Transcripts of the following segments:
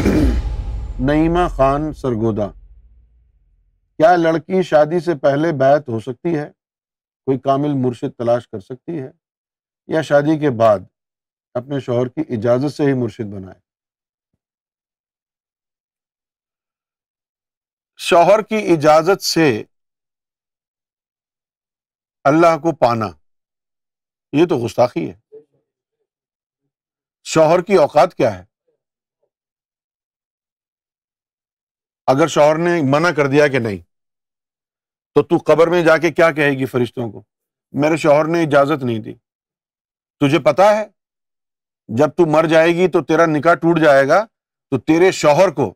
नईमा खान सरगोदा। क्या लड़की शादी से पहले बैत हो सकती है? कोई कामिल मुर्शिद तलाश कर सकती है? या शादी के बाद अपने शोहर की इजाज़त से ही मुर्शिद बनाए? शौहर की इजाज़त से अल्लाह को पाना, ये तो गुस्ताखी है। शौहर की औकात क्या है? अगर शौहर ने मना कर दिया कि नहीं तो तू कब्र में जाके क्या कहेगी फरिश्तों को? मेरे शौहर ने इजाज़त नहीं दी। तुझे पता है, जब तू मर जाएगी तो तेरा निकाह टूट जाएगा तो तेरे शौहर को,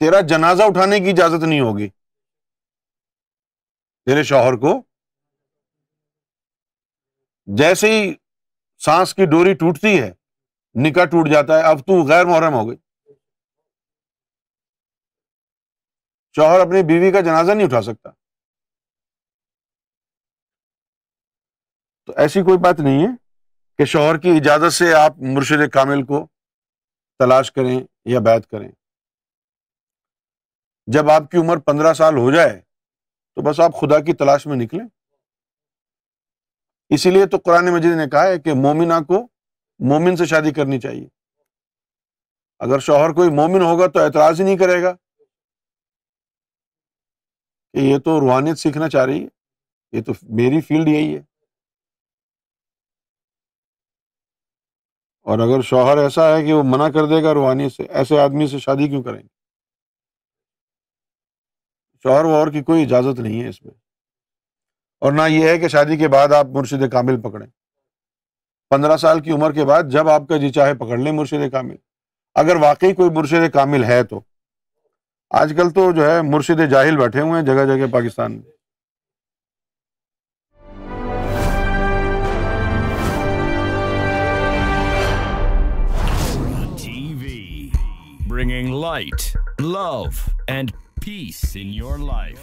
तेरा जनाजा उठाने की इजाज़त नहीं होगी। तेरे शौहर को, जैसे ही सांस की डोरी टूटती है, निकाह टूट जाता है। अब तू गैर मोहरम हो गई। शौहर अपनी बीवी का जनाजा नहीं उठा सकता। तो ऐसी कोई बात नहीं है कि शौहर की इजाज़त से आप मुर्शिद कामिल को तलाश करें या बैत करें। जब आपकी उम्र पंद्रह साल हो जाए तो बस आप खुदा की तलाश में निकलें। इसीलिए तो कुरान मजीद ने कहा है कि मोमिना को मोमिन से शादी करनी चाहिए। अगर शौहर कोई मोमिन होगा तो एतराज़ ही नहीं करेगा। ये तो रूहानियत सीखना चाह रही है। ये तो मेरी फ़ील्ड यही है। और अगर शौहर ऐसा है कि वो मना कर देगा रूहानियत से, ऐसे आदमी से शादी क्यों करेंगे? शौहर वौहर की कोई इजाज़त नहीं है इसमें। और ना ये है कि शादी के बाद आप मुर्शिद कामिल पकड़ें। पंद्रह साल की उम्र के बाद जब आपका जी चाहे पकड़ लें मुर्शिद कामिल। अगर वाकई कोई मुर्शिद कामिल है तो। आजकल तो जो है मुर्शिद जाहिल बैठे हुए हैं जगह जगह पाकिस्तान में bringing light, love, and peace in your life.